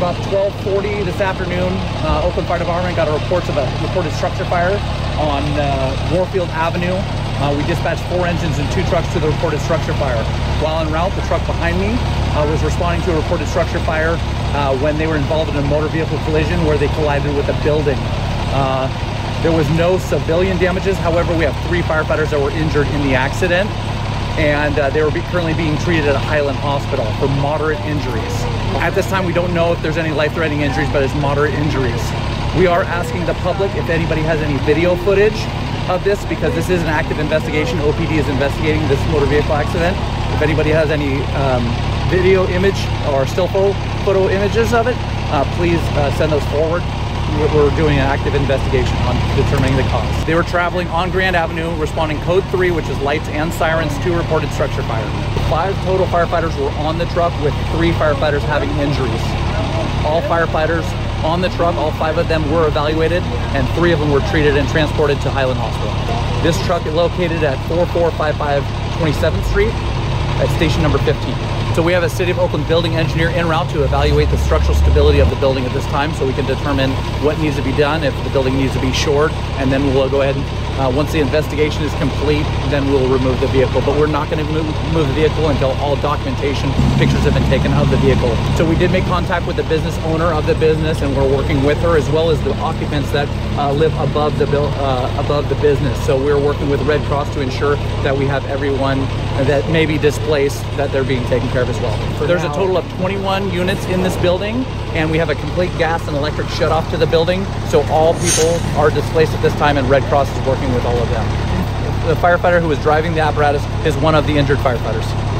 12:40 this afternoon, uh, Oakland Fire Department got a report of a reported structure fire on uh, Warfield Avenue. Uh, we dispatched four engines and two trucks to the reported structure fire. While en route, the truck behind me uh, was responding to a reported structure fire uh, when they were involved in a motor vehicle collision where they collided with a building. Uh, there was no civilian damages. However, we have three firefighters that were injured in the accident and uh, they were be currently being treated at Highland Hospital for moderate injuries. At this time, we don't know if there's any life-threatening injuries, but it's moderate injuries. We are asking the public if anybody has any video footage of this because this is an active investigation. OPD is investigating this motor vehicle accident. If anybody has any um, video image or still photo, photo images of it, uh, please uh, send those forward we're doing an active investigation on determining the cause. They were traveling on Grand Avenue, responding code three, which is lights and sirens to reported structure fire. Five total firefighters were on the truck with three firefighters having injuries. All firefighters on the truck, all five of them were evaluated and three of them were treated and transported to Highland Hospital. This truck is located at 4455 27th Street at station number 15. So we have a City of Oakland building engineer en route to evaluate the structural stability of the building at this time so we can determine what needs to be done, if the building needs to be shored, and then we'll go ahead and uh, once the investigation is complete, then we'll remove the vehicle. But we're not going to move, move, the vehicle until all documentation pictures have been taken of the vehicle. So we did make contact with the business owner of the business, and we're working with her as well as the occupants that uh, live above the uh, above the business. So we're working with Red Cross to ensure that we have everyone that may be displaced that they're being taken care of as well. For There's now. a total of 21 units in this building, and we have a complete gas and electric shut off to the building. So all people are displaced at this time, and Red Cross is working with all of them. The firefighter who was driving the apparatus is one of the injured firefighters.